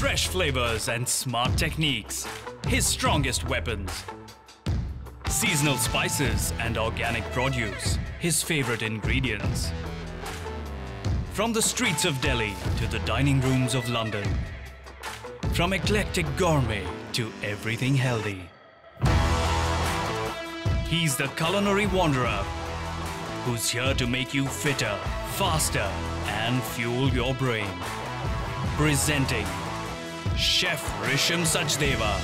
Fresh flavors and smart techniques. His strongest weapons. Seasonal spices and organic produce. His favorite ingredients. From the streets of Delhi to the dining rooms of London. From eclectic gourmet to everything healthy. He's the culinary wanderer who's here to make you fitter, faster, and fuel your brain. Presenting Chef Rishim Sachdeva.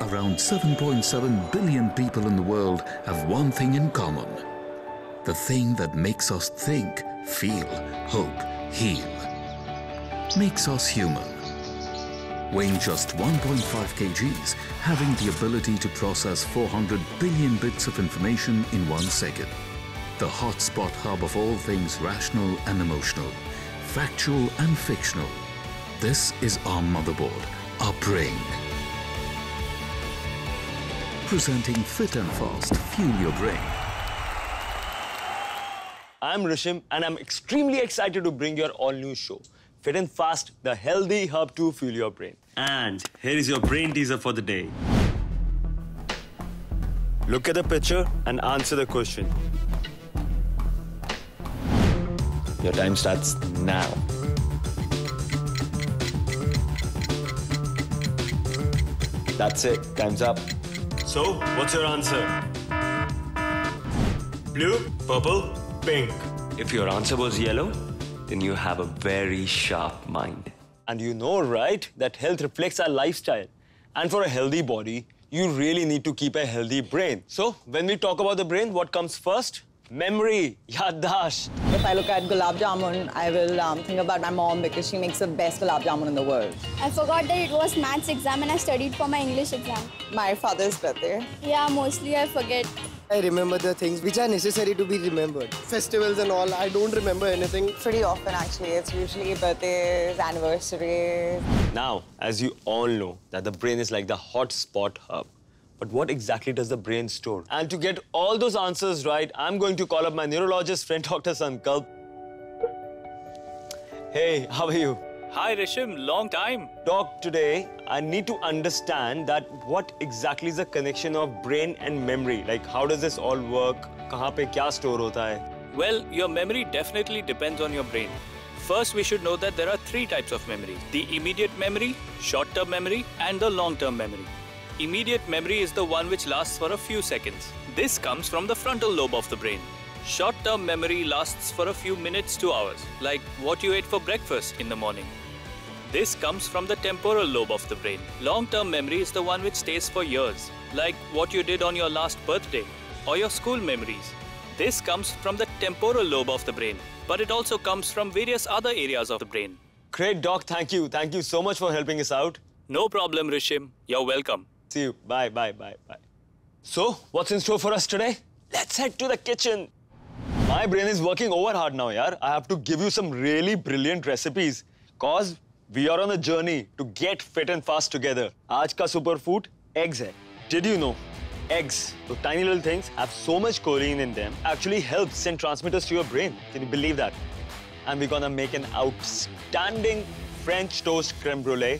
Around 7.7 billion people in the world have one thing in common. The thing that makes us think, feel, hope, heal. Makes us human. Weighing just 1.5 kgs, having the ability to process 400 billion bits of information in one second. The hotspot hub of all things rational and emotional, factual and fictional. This is our motherboard, our brain presenting Fit and Fast Fuel Your Brain. I'm Rishim and I'm extremely excited to bring your all-new show, Fit and Fast, the healthy hub to fuel your brain. And here is your brain teaser for the day. Look at the picture and answer the question. Your time starts now. That's it. Time's up. So, what's your answer? Blue, purple, pink. If your answer was yellow, then you have a very sharp mind. And you know, right, that health reflects our lifestyle. And for a healthy body, you really need to keep a healthy brain. So, when we talk about the brain, what comes first? Memory, yaddash. If I look at gulab jamun, I will um, think about my mom because she makes the best gulab jamun in the world. I forgot that it was maths exam and I studied for my English exam. My father's birthday. Yeah, mostly I forget. I remember the things which are necessary to be remembered. Festivals and all, I don't remember anything. Pretty often, actually. It's usually birthdays, anniversaries. Now, as you all know, that the brain is like the hotspot hub. But what exactly does the brain store? And to get all those answers right, I'm going to call up my neurologist friend, Dr. Sankalp. Hey, how are you? Hi Risham, long time. Doc, today I need to understand that what exactly is the connection of brain and memory? Like, how does this all work? कहाँ पे क्या store होता है? Well, your memory definitely depends on your brain. First, we should know that there are three types of memory the immediate memory, short term memory, and the long term memory. Immediate memory is the one which lasts for a few seconds. This comes from the frontal lobe of the brain. Short term memory lasts for a few minutes to hours, like what you ate for breakfast in the morning. This comes from the temporal lobe of the brain. Long term memory is the one which stays for years, like what you did on your last birthday or your school memories. This comes from the temporal lobe of the brain, but it also comes from various other areas of the brain. Great, Doc. Thank you. Thank you so much for helping us out. No problem, Rishim. You're welcome. See you. Bye, bye, bye, bye. So, what's in store for us today? Let's head to the kitchen. My brain is working over hard now, yaar. I have to give you some really brilliant recipes. Cause we are on a journey to get fit and fast together. Aajka superfood eggs hai. Did you know? Eggs, the tiny little things, have so much choline in them, actually helps send transmitters to your brain. Can you believe that? And we're gonna make an outstanding French toast creme brulee.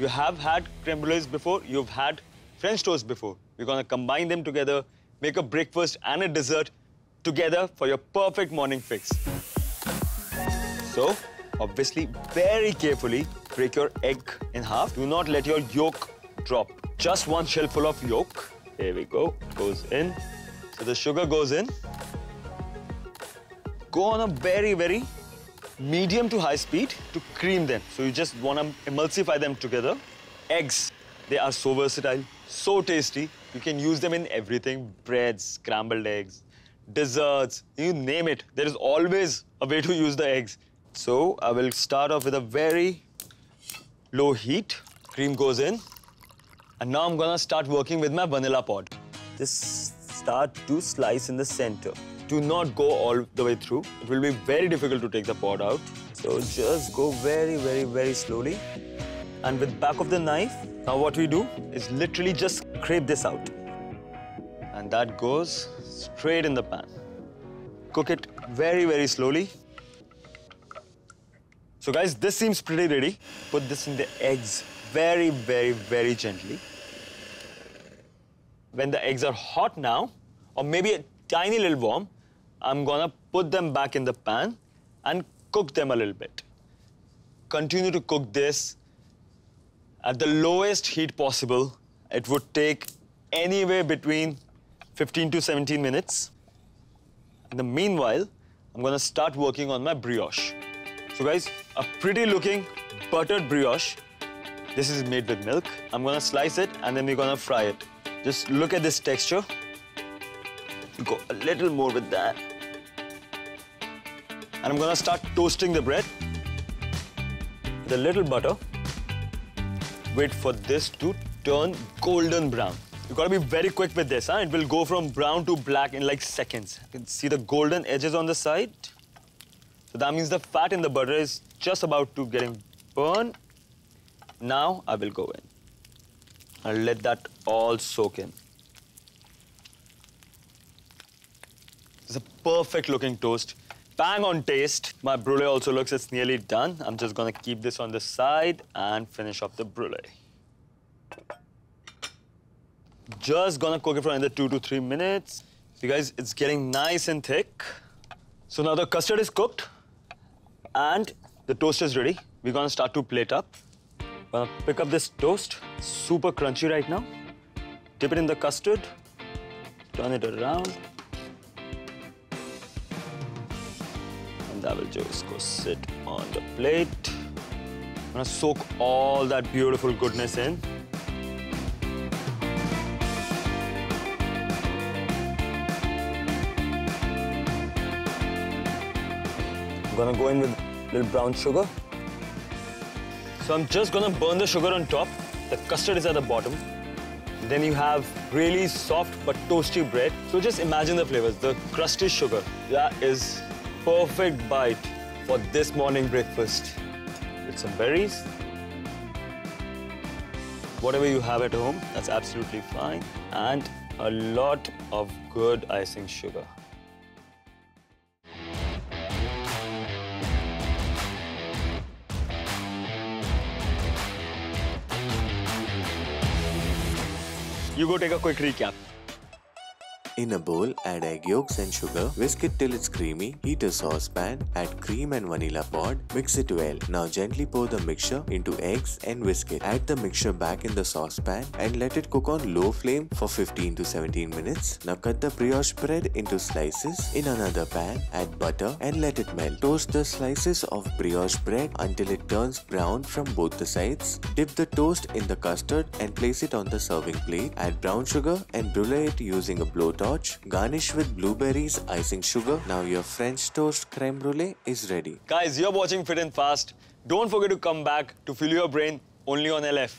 You have had creme brulees before, you've had French toast before. We're gonna combine them together, make a breakfast and a dessert together for your perfect morning fix. So, obviously, very carefully break your egg in half. Do not let your yolk drop. Just one shell full of yolk. Here we go. Goes in. So the sugar goes in. Go on a very, very medium to high speed to cream them. So you just want to emulsify them together. Eggs, they are so versatile, so tasty. You can use them in everything. Breads, scrambled eggs, desserts, you name it. There is always a way to use the eggs. So I will start off with a very low heat. Cream goes in. And now I'm gonna start working with my vanilla pod. Just start to slice in the center. Do not go all the way through. It will be very difficult to take the pod out. So just go very, very, very slowly. And with back of the knife, now what we do is literally just scrape this out. And that goes straight in the pan. cook it very, very slowly. So guys, this seems pretty ready. Put this in the eggs very, very, very gently. When the eggs are hot now, or maybe a tiny little warm, I'm gonna put them back in the pan and cook them a little bit. Continue to cook this at the lowest heat possible. It would take anywhere between 15 to 17 minutes. In the meanwhile, I'm gonna start working on my brioche. So guys, a pretty looking buttered brioche. This is made with milk. I'm gonna slice it and then we're gonna fry it. Just look at this texture. Go a little more with that. And I'm gonna start toasting the bread with a little butter. Wait for this to turn golden brown. You gotta be very quick with this, huh? It will go from brown to black in like seconds. You can see the golden edges on the side. So that means the fat in the butter is just about to getting burned. Now I will go in. I'll let that all soak in. It's a perfect looking toast. Bang on taste. My brulee also looks it's nearly done. I'm just gonna keep this on the side and finish off the brulee. Just gonna cook it for another two to three minutes. See guys, it's getting nice and thick. So now the custard is cooked and the toast is ready. We're gonna start to plate up. Gonna pick up this toast, super crunchy right now. Dip it in the custard, turn it around. That will just go sit on the plate. I'm gonna soak all that beautiful goodness in. I'm gonna go in with little brown sugar. So I'm just gonna burn the sugar on top. The custard is at the bottom. Then you have really soft but toasty bread. So just imagine the flavors. The crusty sugar. That is perfect bite for this morning breakfast. With some berries. Whatever you have at home, that's absolutely fine. And a lot of good icing sugar. You go take a quick recap. In a bowl, add egg yolks and sugar. Whisk it till it's creamy. Heat a saucepan. Add cream and vanilla pod. Mix it well. Now gently pour the mixture into eggs and whisk it. Add the mixture back in the saucepan and let it cook on low flame for 15 to 17 minutes. Now cut the brioche bread into slices. In another pan, add butter and let it melt. Toast the slices of brioche bread until it turns brown from both the sides. Dip the toast in the custard and place it on the serving plate. Add brown sugar and brulee it using a blowtorch. Garnish with blueberries, icing sugar. Now your French toast creme brulee is ready. Guys, you're watching Fit and Fast. Don't forget to come back to fill your brain only on LF.